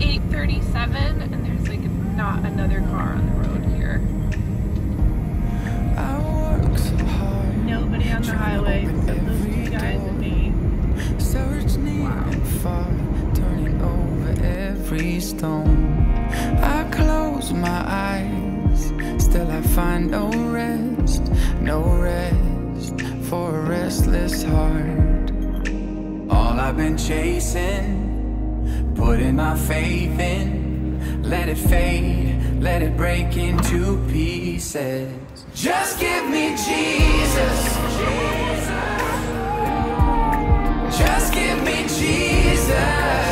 8:37, and there's like not another car on the road here. Nobody on the highway except those two guys and me. Wow. Far, turning over every stone. I close my eyes, still I find no rest, no rest for a restless heart. All I've been chasing, putting my faith in, let it fade, let it break into pieces. Just give me Jesus. Jesus. Just give me Jesus.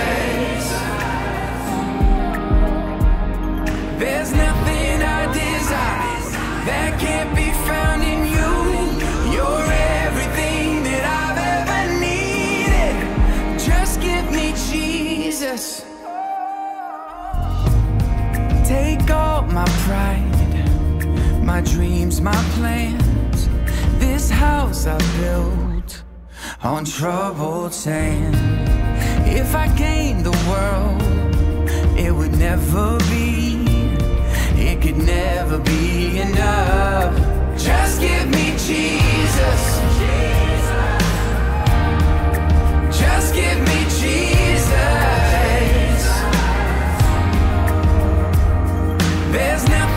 My dreams, my plans. This house I built on troubled sand. If I gained the world, it would never be, it could never be enough. Just give me Jesus. Just give me Jesus. There's nothing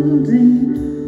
holding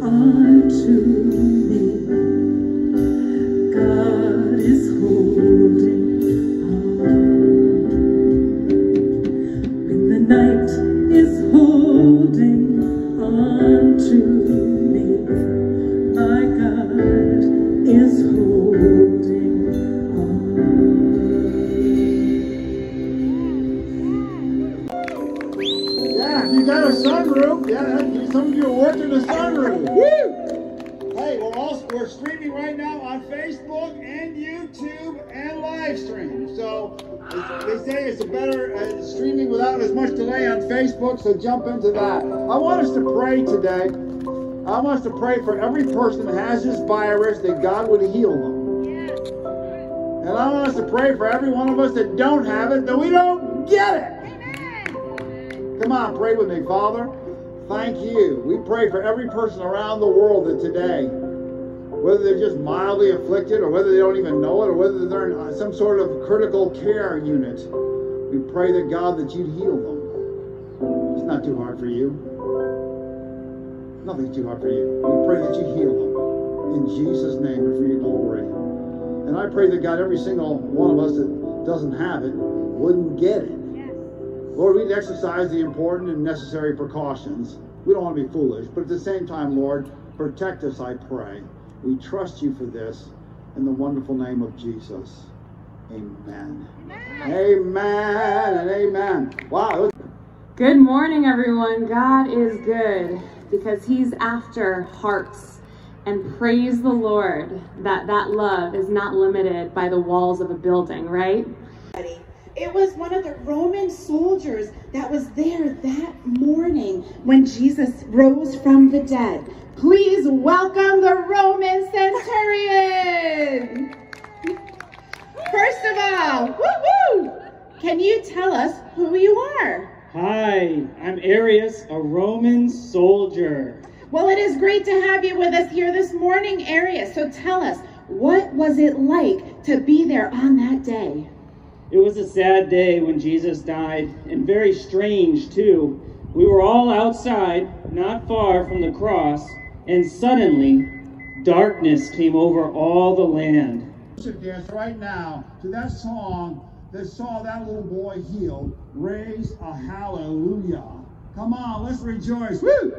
every person has this virus that God would heal them. And I want us to pray for every one of us that don't have it that we don't get it. Come on, pray with me, Father. Thank you. We pray for every person around the world that today, whether they're just mildly afflicted or whether they don't even know it or whether they're in some sort of critical care unit, we pray that God that you'd heal them. It's not too hard for you. Nothing's too hard for you. We pray that you heal them in Jesus' name and for your glory. And I pray that God, every single one of us that doesn't have it wouldn't get it. Lord, we'd exercise the important and necessary precautions. We don't want to be foolish, but at the same time, Lord, protect us, I pray. We trust you for this in the wonderful name of Jesus. Amen. Amen, and amen. Wow. Good morning, everyone. God is good because He's after hearts. And praise the Lord that that love is not limited by the walls of a building, right? It was one of the Roman soldiers that was there that morning when Jesus rose from the dead. Please welcome the Roman centurion. First of all, woo-hoo, can you tell us who you are? Hi, I'm Arius, a Roman soldier. Well, it is great to have you with us here this morning, Arius. So tell us, what was it like to be there on that day? It was a sad day when Jesus died, and very strange too. We were all outside, not far from the cross, and suddenly darkness came over all the land. Worship dance right now to that song that saw that little boy healed. Raise a hallelujah. Come on, let's rejoice. Woo!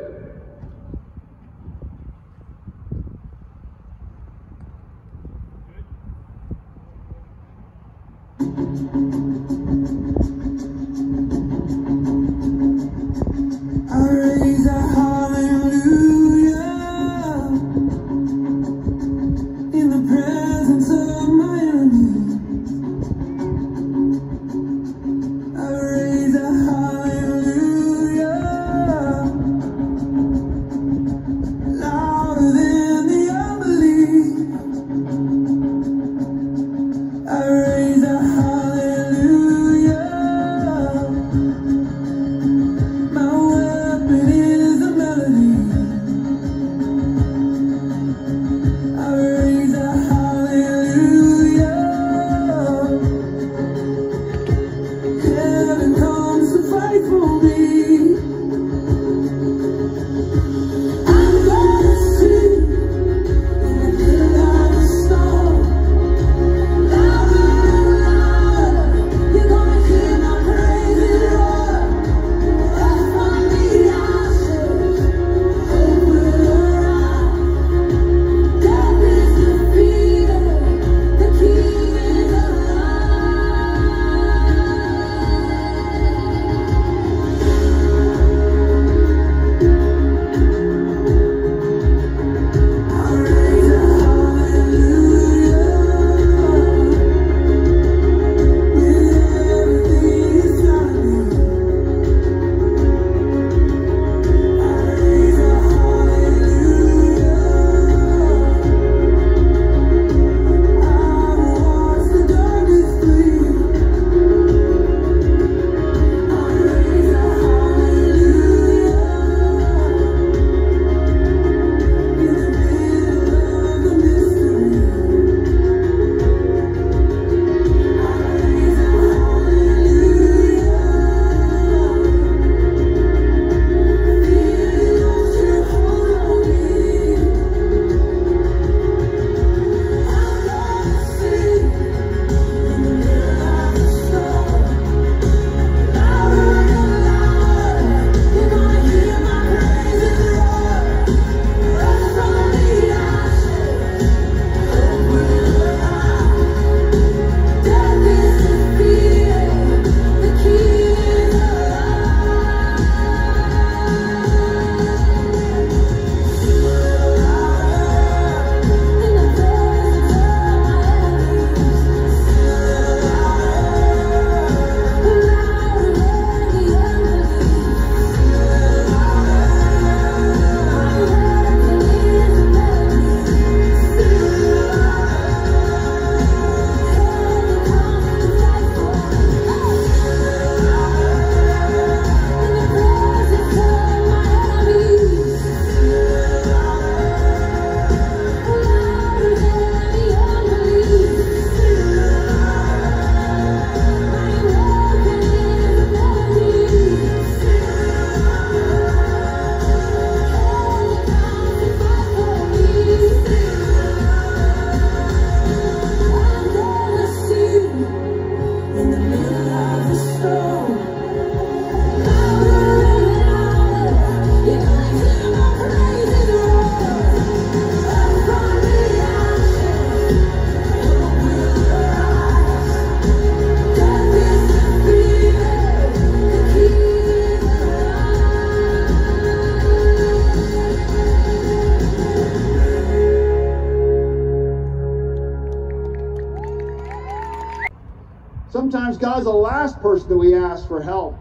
Sometimes God's the last person that we ask for help.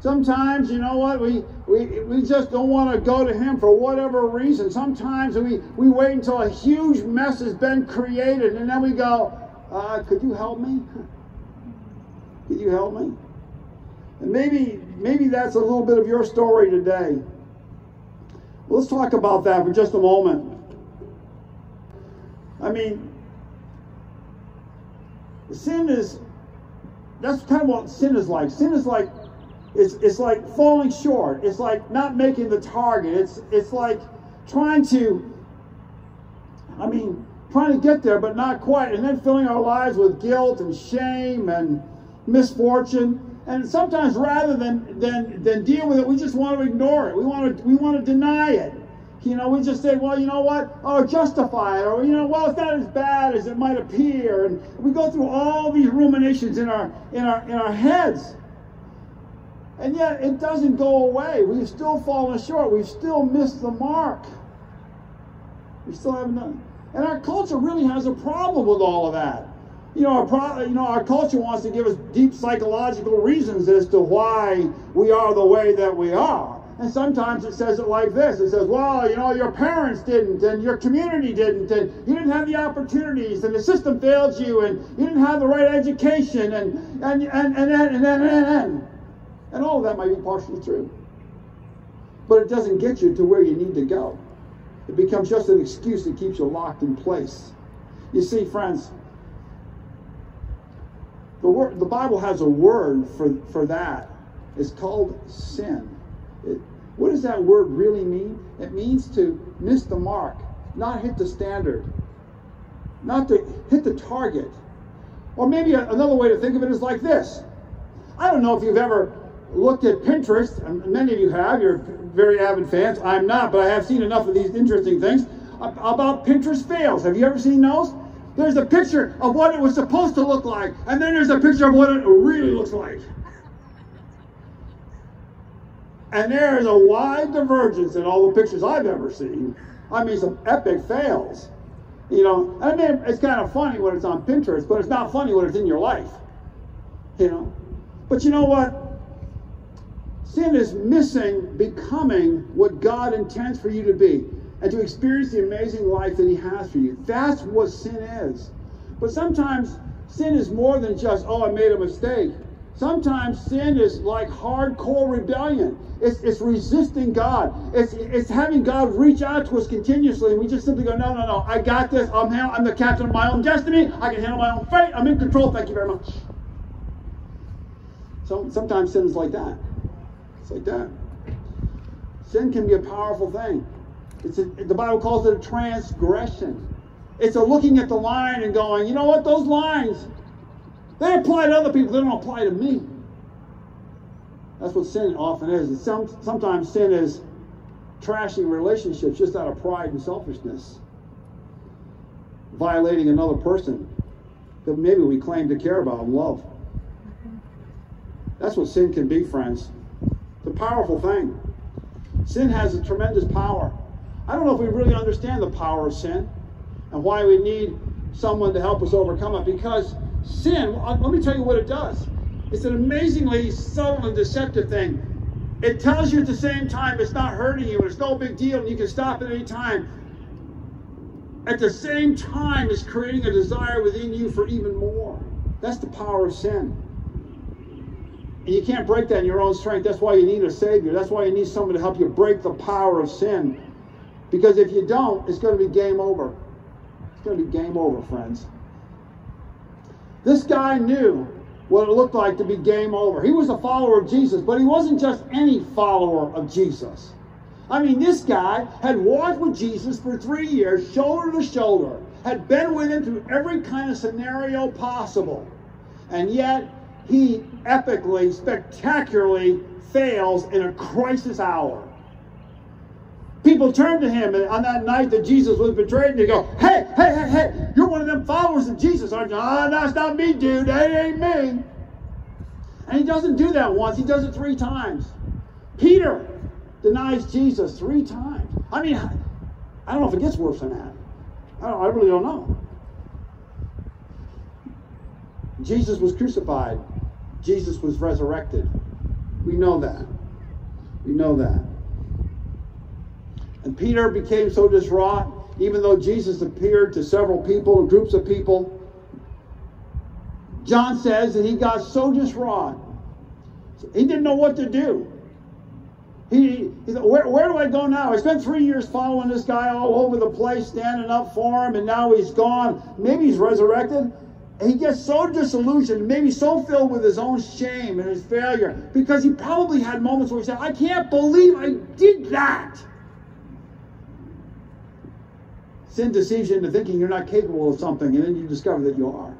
Sometimes, you know what, we, we, we just don't want to go to Him for whatever reason. Sometimes we, we wait until a huge mess has been created and then we go, uh, Could you help me? Could you help me? And maybe, maybe that's a little bit of your story today. Well, let's talk about that for just a moment. I mean, sin is, that's kind of what sin is like. Sin is like it's, it's like falling short. It's like not making the target. It's, it's like trying to, I mean, trying to get there, but not quite. And then filling our lives with guilt and shame and misfortune. And sometimes rather than, than, than deal with it, we just want to ignore it. We want to, we want to deny it. You know, we just say, well, you know what? Or justify it. Or, you know, well, it's not as bad as it might appear. And we go through all these ruminations in our, in our, in our heads. And yet it doesn't go away. We've still fallen short. We've still missed the mark. We still haven't done. And our culture really has a problem with all of that. You know, our pro, you know, our culture wants to give us deep psychological reasons as to why we are the way that we are. And sometimes it says it like this. It says, well, you know, your parents didn't, and your community didn't, and you didn't have the opportunities, and the system failed you, and you didn't have the right education, and and and and and and, and, and, and. All of that might be partially true. But it doesn't get you to where you need to go. It becomes just an excuse that keeps you locked in place. You see, friends, the, word, the Bible has a word for, for that. It's called sin. It, what does that word really mean? It means to miss the mark, not hit the standard, not to hit the target. Or maybe another way to think of it is like this. I don't know if you've ever looked at Pinterest, and many of you have, you're very avid fans. I'm not, but I have seen enough of these interesting things about Pinterest fails. Have you ever seen those? There's a picture of what it was supposed to look like, and then there's a picture of what it really looks like. And there is a wide divergence in all the pictures I've ever seen. I mean, some epic fails. You know, I mean, it's kind of funny when it's on Pinterest, but it's not funny when it's in your life. You know, but you know what? Sin is missing becoming what God intends for you to be and to experience the amazing life that He has for you. That's what sin is. But sometimes sin is more than just, oh, I made a mistake. Sometimes sin is like hardcore rebellion. It's, it's resisting God. It's, it's having God reach out to us continuously, and we just simply go, no, no, no, I got this. I'm, I'm the captain of my own destiny. I can handle my own fate. I'm in control. Thank you very much. So sometimes sin is like that. It's like that. Sin can be a powerful thing. It's a, the Bible calls it a transgression. It's a looking at the line and going, you know what, those lines, they apply to other people, they don't apply to me. That's what sin often is. And some, sometimes sin is trashing relationships just out of pride and selfishness, violating another person that maybe we claim to care about and love. That's what sin can be, friends. It's a powerful thing. Sin has a tremendous power. I don't know if we really understand the power of sin and why we need someone to help us overcome it because sin, uh, let me tell you what it does. It's an amazingly subtle and deceptive thing. It tells you at the same time it's not hurting you it's no big deal and you can stop at any time. At the same time, it's creating a desire within you for even more. That's the power of sin. And you can't break that in your own strength. That's why you need a Savior. That's why you need someone to help you break the power of sin. Because if you don't, it's going to be game over. It's going to be game over, friends. This guy knew what it looked like to be game over. He was a follower of Jesus, but he wasn't just any follower of Jesus. I mean, this guy had walked with Jesus for three years, shoulder to shoulder, had been with him through every kind of scenario possible. And yet, he epically, spectacularly fails in a crisis hour. People turn to him and on that night that Jesus was betrayed and they go, Hey, hey, hey, hey, you're one of them followers of Jesus, aren't you? Ah, oh, no, it's not me, dude. That ain't me. And he doesn't do that once, he does it three times. Peter denies Jesus three times. I mean, I don't know if it gets worse than that. I, I really don't know. Jesus was crucified. Jesus was resurrected. We know that. We know that. And Peter became so distraught, even though Jesus appeared to several people, and groups of people. John says that he got so distraught, he didn't know what to do. He, he said, where, where do I go now? I spent three years following this guy all over the place, standing up for him, and now he's gone. Maybe he's resurrected. And he gets so disillusioned, maybe so filled with his own shame and his failure, because he probably had moments where he said, I can't believe I did that. Sin deceives you into thinking you're not capable of something, and then you discover that you are.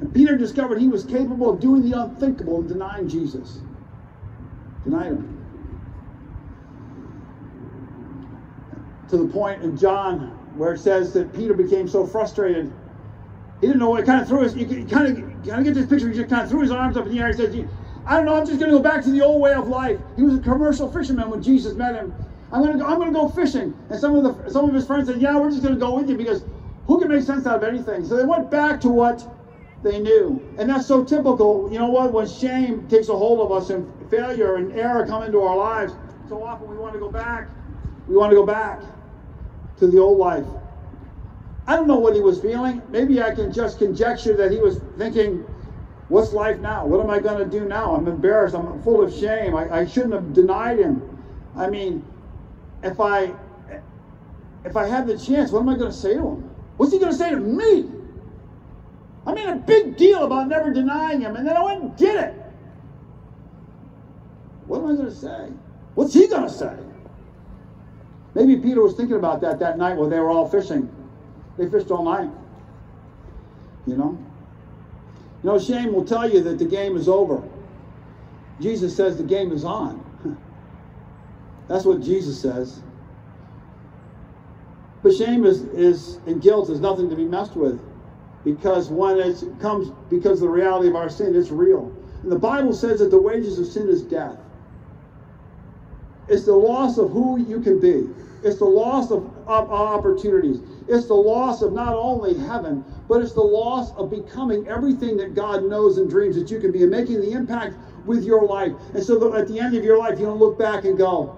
And Peter discovered he was capable of doing the unthinkable and denying Jesus. Denied him. To the point in John where it says that Peter became so frustrated he didn't know what. Kind of threw his. You kind of kind of get this picture. He just kind of threw his arms up in the air and said, "I don't know. I'm just going to go back to the old way of life." He was a commercial fisherman when Jesus met him. I'm to go. I'm to go fishing. And some of the some of his friends said, "Yeah, we're just to go with you because who can make sense out of anything?" So they went back to what they knew, and that's so typical. You know what? When shame takes a hold of us and failure and error come into our lives, so often we want to go back. We want to go back to the old life. I don't know what he was feeling. Maybe I can just conjecture that he was thinking, what's life now? What am I going to do now? I'm embarrassed. I'm full of shame. I, I shouldn't have denied him. I mean, if I if I had the chance, what am I going to say to him? What's he going to say to me? I made a big deal about never denying him, and then I went and did it. What am I going to say? What's he going to say? Maybe Peter was thinking about that that night while they were all fishing. They fished all night. You know? You know, shame will tell you that the game is over. Jesus says the game is on. That's what Jesus says. But shame is, is and guilt is nothing to be messed with. Because when it comes because of the reality of our sin is real. And the Bible says that the wages of sin is death. It's the loss of who you can be. It's the loss of, of opportunities. It's the loss of not only heaven, but it's the loss of becoming everything that God knows and dreams that you can be and making the impact with your life. And so at the end of your life, you don't look back and go,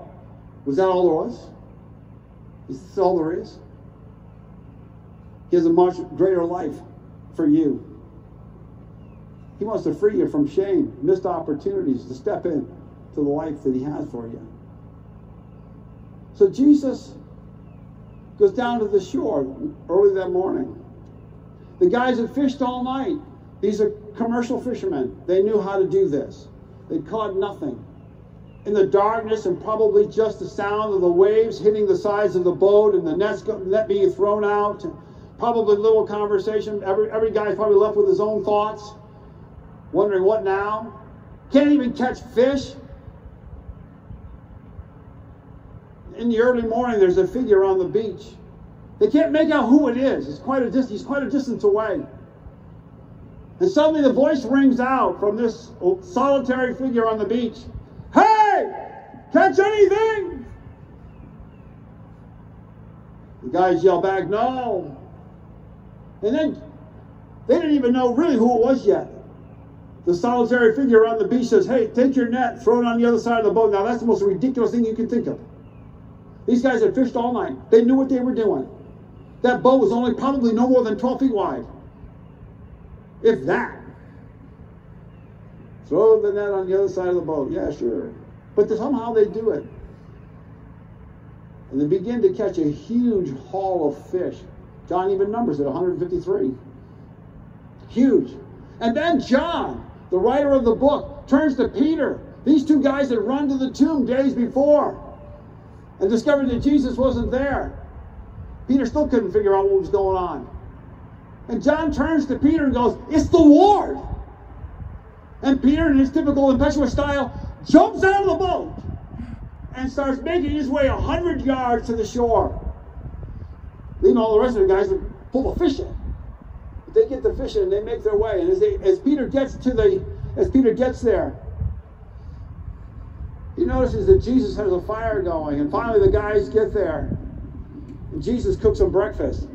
was that all there was? Is this all there is? He has a much greater life for you. He wants to free you from shame, missed opportunities to step in to the life that he has for you. So Jesus goes down to the shore early that morning. The guys had fished all night. These are commercial fishermen. They knew how to do this. They caught nothing. In the darkness and probably just the sound of the waves hitting the sides of the boat and the nets, net being thrown out, And probably little conversation. Every, every guy's probably left with his own thoughts, wondering what now? Can't even catch fish. in the early morning, there's a figure on the beach. They can't make out who it is. It's quite a distance. He's quite a distance away. And suddenly the voice rings out from this solitary figure on the beach. Catch anything? The guys yell back, no. And then they didn't even know really who it was yet. The solitary figure on the beach says, hey, take your net, throw it on the other side of the boat. Now that's the most ridiculous thing you can think of. These guys had fished all night. They knew what they were doing. That boat was only probably no more than 12 feet wide. If that. Throw the net on the other side of the boat. Yeah, sure. But somehow they do it. And they begin to catch a huge haul of fish. John even numbers it 153. Huge. And then John, the writer of the book, turns to Peter. These two guys had run to the tomb days before and discovered that Jesus wasn't there. Peter still couldn't figure out what was going on. And John turns to Peter and goes, It's the Lord. And Peter, in his typical impetuous style, jumps out of the boat and starts making his way a hundred yards to the shore. Leaving all the rest of the guys full of fishing. But they get the fishing and they make their way. And as, they, as Peter gets to the as Peter gets there, he notices that Jesus has a fire going, and finally the guys get there. And Jesus cooks them breakfast.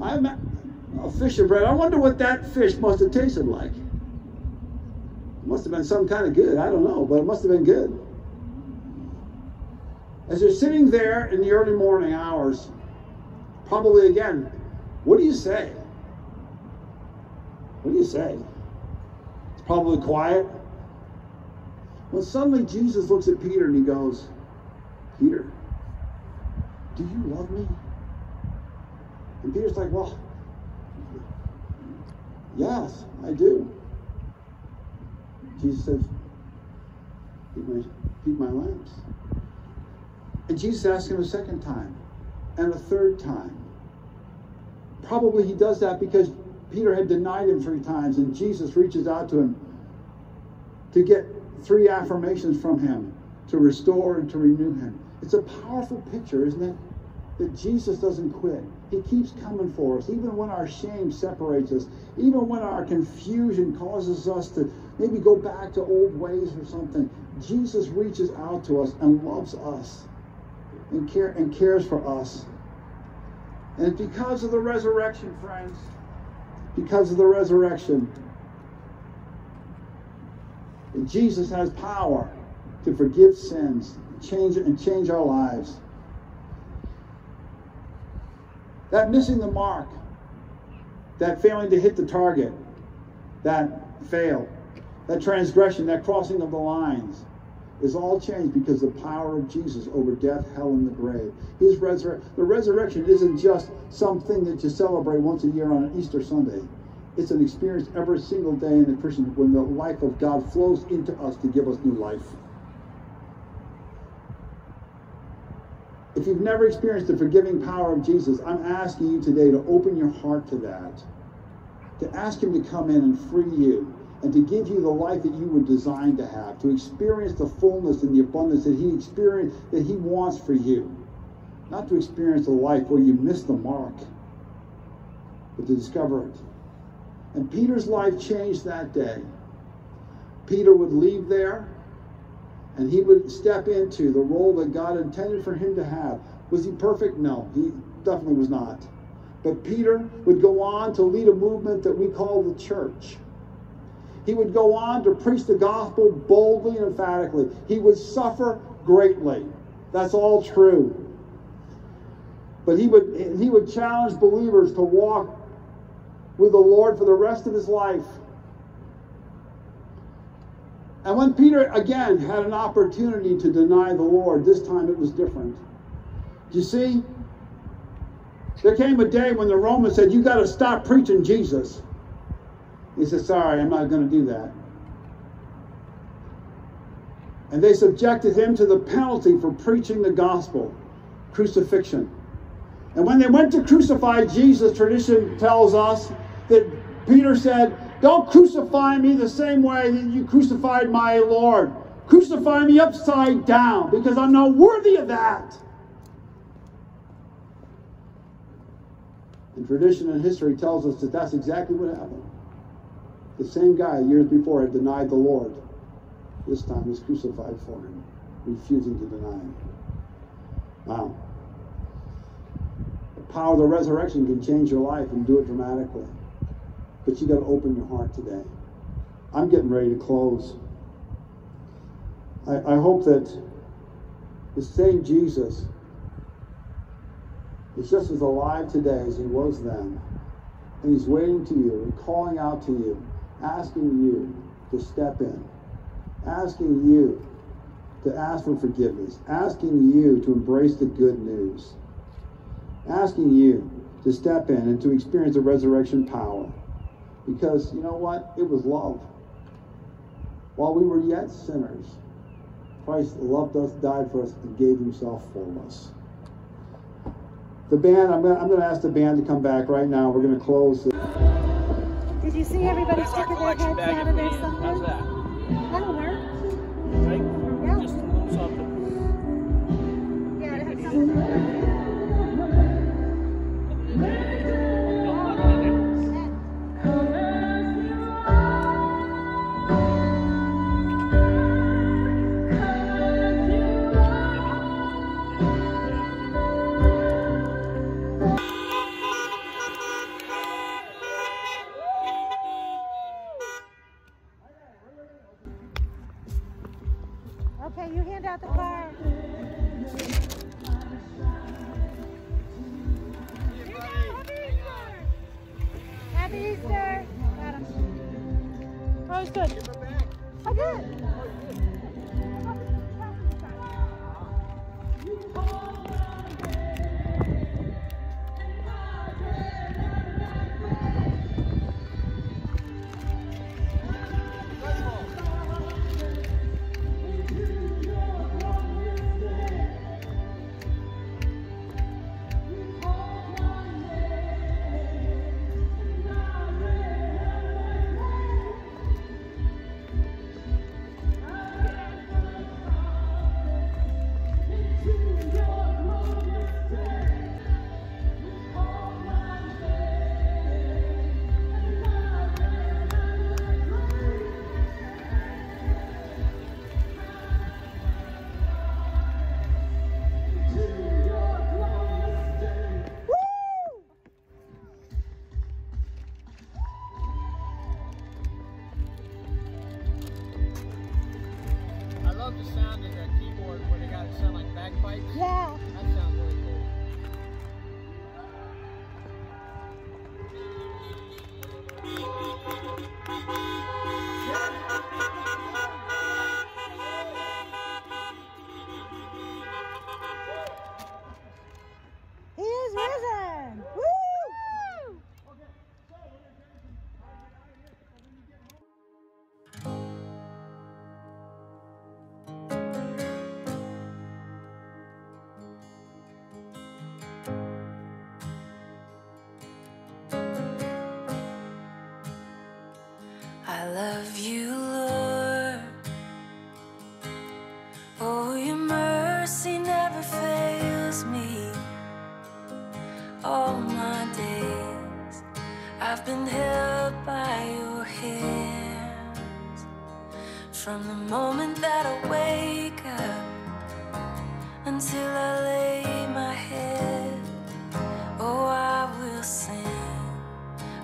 I'm a fish and bread. I wonder what that fish must have tasted like. Must have been some kind of good. I don't know, but it must have been good. As you're sitting there in the early morning hours, probably again, what do you say? What do you say? It's probably quiet. Well, suddenly Jesus looks at Peter and he goes, Peter, do you love me? And Peter's like, well, yes, I do. Jesus says, feed my, feed my lambs. And Jesus asks him a second time and a third time. Probably he does that because Peter had denied him three times, and Jesus reaches out to him to get three affirmations from him to restore and to renew him. It's a powerful picture, isn't it? That Jesus doesn't quit. He keeps coming for us, even when our shame separates us, even when our confusion causes us to maybe go back to old ways or something. Jesus reaches out to us and loves us and, care, and cares for us. And because of the resurrection, friends, because of the resurrection, Jesus has power to forgive sins, change and change our lives. That missing the mark, that failing to hit the target, that fail, that transgression, that crossing of the lines, is all changed because the power of Jesus over death, hell, and the grave. His resur- the resurrection isn't just something that you celebrate once a year on an Easter Sunday. It's an experience every single day in the Christian when the life of God flows into us to give us new life. If you've never experienced the forgiving power of Jesus, I'm asking you today to open your heart to that. To ask Him to come in and free you and to give you the life that you were designed to have, to experience the fullness and the abundance that He experienced, that He wants for you. Not to experience a life where you miss the mark, but to discover it. And Peter's life changed that day. Peter would leave there and he would step into the role that God intended for him to have. Was he perfect? No, he definitely was not. But Peter would go on to lead a movement that we call the church. He would go on to preach the gospel boldly and emphatically. He would suffer greatly. That's all true. But he would he would challenge believers to walk with the Lord for the rest of his life. And when Peter again had an opportunity to deny the Lord, this time it was different. You see? There came a day when the Romans said, You got to stop preaching Jesus. He said, Sorry, I'm not going to do that. And they subjected him to the penalty for preaching the gospel crucifixion. And when they went to crucify Jesus, tradition tells us that Peter said, Don't crucify me the same way that you crucified my Lord. Crucify me upside down because I'm not worthy of that. And tradition and history tells us that that's exactly what happened. The same guy years before had denied the Lord. This time was crucified for him, refusing to deny him. Wow. The power of the resurrection can change your life and do it dramatically. But you got to open your heart today. I'm getting ready to close. I, I hope that the same Jesus is just as alive today as he was then. And he's waiting to you and calling out to you, asking you to step in, asking you to ask for forgiveness, asking you to embrace the good news, asking you to step in and to experience the resurrection power. Because you know what? It was love. While we were yet sinners, Christ loved us, died for us, and gave himself for us. The band, I'm going to ask the band to come back right now. We're going to close. Did you see everybody sticking their heads out of there somewhere? How's that? That'll work. Right? Yeah. Just a little something. Yeah, it had something.